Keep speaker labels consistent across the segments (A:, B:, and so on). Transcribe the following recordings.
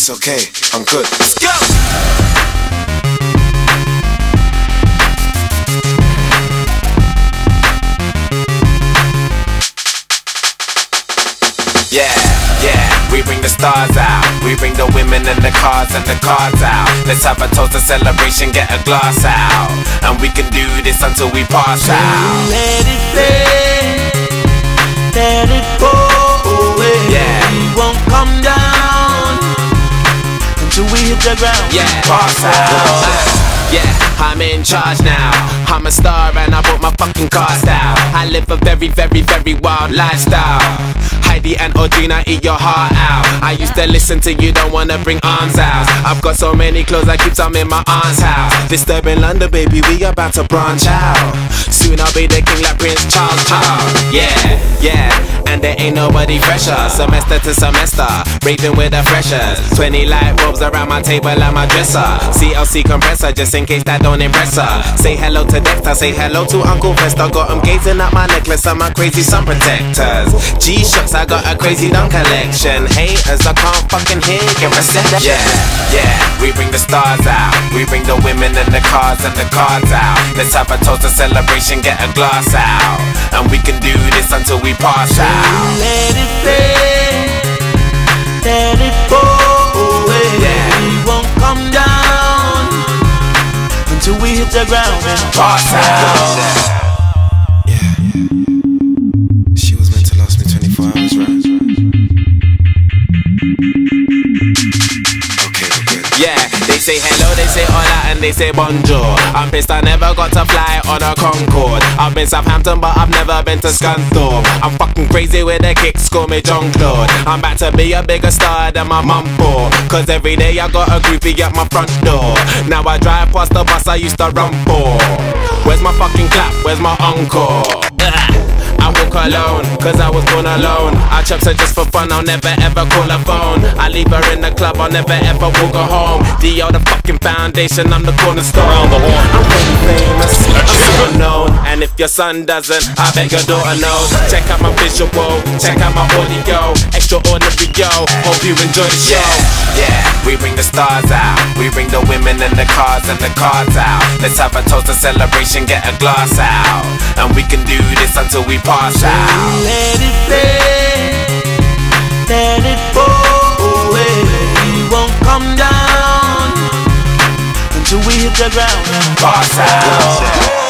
A: It's okay, I'm good. Let's go! Yeah, yeah, we bring the stars out. We bring the women and the cars and the cards out. Let's have a toast, a celebration, get a glass out. And we can do this until we pass out.
B: Let it rain, let it pour away.
A: Yeah.
B: We won't come down until we hit the ground.
A: Yeah, pass out. Yeah, I'm in charge now. I'm a star and I bought my fucking car style. I live a very, very, very wild lifestyle. Heidi and Audrina eat your heart out. I used to listen to you, don't wanna bring arms out. I've got so many clothes, I keep some in my aunt's house. Disturbing London, baby, we about to branch out. Soon I'll be the king like Prince Charles, Charles. Yeah, yeah, and there ain't nobody fresher. Semester to semester, raving with the freshers. 20 light bulbs around my table and my dresser. CLC compressor, just in case that don't impress her. Say hello to Dexter, say hello to Uncle Vesta. Got him gazing at my necklace and my crazy sun protectors. G-Shocks, I got a crazy dumb collection. Haters, I can't fucking hear your reception. Yeah, yeah, we bring the stars out. We bring the women and the cars and the cards out. Let's have a toast, a celebration, get a glass out. And we can do this until we pass out.
B: Let it rain, let it pour away.
A: Yeah.
B: We won't come down until we hit the ground and
A: Pass out. Say hello, they say hola, and they say bonjour. I'm pissed I never got to fly on a Concorde. I've been Southampton, but I've never been to Scunthorpe. I'm fucking crazy with the kicks, call me Jean-Claude. I'm about to be a bigger star than my mum for. Cause every day I got a groupie at my front door. Now I drive past the bus I used to run for. Where's my fucking clap? Where's my encore? Walk alone, cause I was born alone. I chops her just for fun, I'll never ever call her phone. I leave her in the club, I'll never ever walk her home. D.O. the fucking foundation, I'm the cornerstone. I'm pretty famous, I'm so known. And if your son doesn't, I bet your daughter knows. Check out my visual, check out my audio. Extraordinary, yo. Hope you enjoy the show. Yeah, we bring the stars out. We bring the women and the cars and the cards out. Let's have a toast, a celebration, get a glass out. And we can do this until we pass out.
B: let it rain, let it pour away. We won't come down until we hit the ground and
A: Pass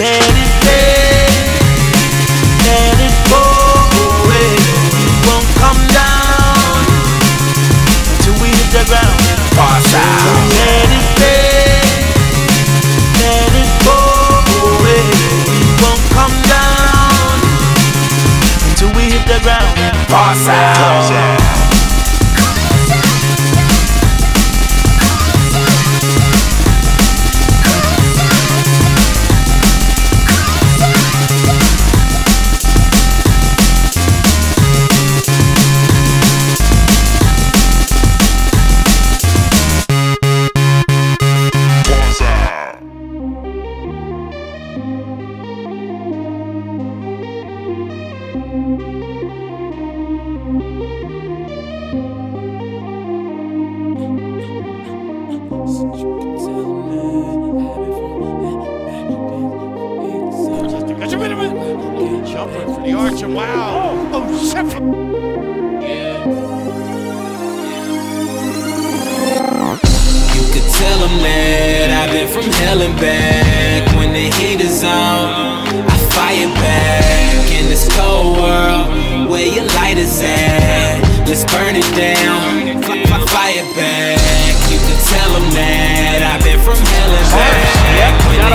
A: we
C: for the arch of wow. Oh, shit.
D: You could tell them that I've been from hell and back. When the heat is on, I fire back. In this cold world, where your light is at, let's burn it down. F- f- fire back. You could tell them that I've been from from hell and back.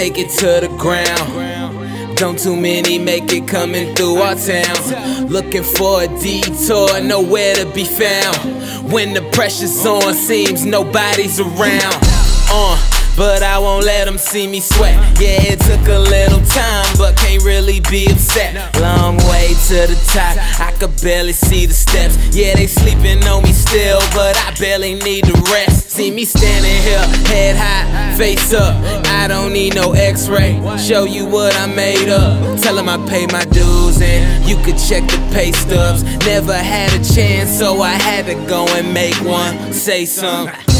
D: Take it to the ground. Don't too many make it coming through our town. Looking for a detour, nowhere to be found. When the pressure's on, seems nobody's around. Uh, but I won't let them see me sweat. Yeah, it took a little time, but can't really be upset. Long way to the top, I could barely see the steps. Yeah, they sleeping on me still, but I barely need to rest. See me standing here, head high, face up. I don't need no x ray. Show you what I made up. Tell them I pay my dues and you could check the pay stubs. Never had a chance, so I had to go and make one. Say something.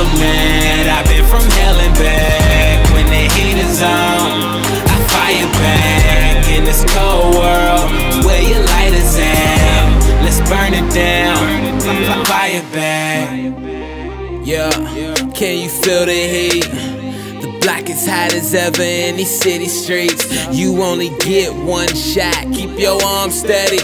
D: I've been from hell and back. When the heat is on, I fire back in this cold world where your light is at. Let's burn it down, f- fire back. Yeah, can you feel the heat? The block is hot as ever in these city streets. You only get one shot, keep your arms steady.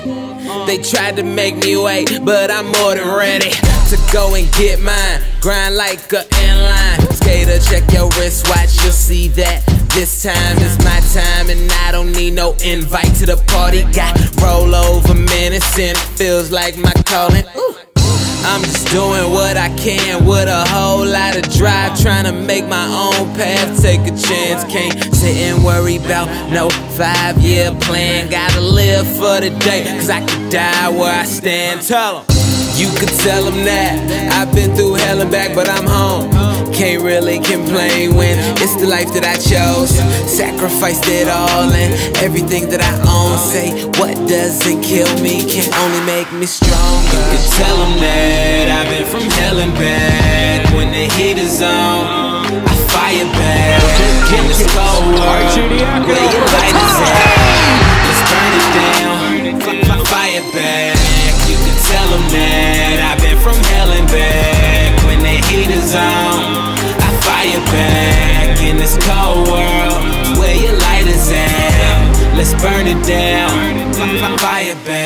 D: They tried to make me wait, but I'm more than ready to go and get mine. Grind like a inline. Skater, check your wristwatch, you'll see that this time is my time, and I don't need no invite to the party. Got roll over minutes, and it feels like my calling. Ooh. I'm just doing what I can with a whole lot of drive, trying to make my own path, take a chance. Can't sit and worry about no five year plan. Gotta live for the day, cause I could die where I stand. Tell 'em. You could tell them that I've been through hell and back, but I'm home. Can't really complain when it's the life that I chose. Sacrificed it all and everything that I own. Say, what doesn't kill me can only make me stronger. You could tell them that I've been from hell and back. When the heat is on, Let's burn it down, fire back.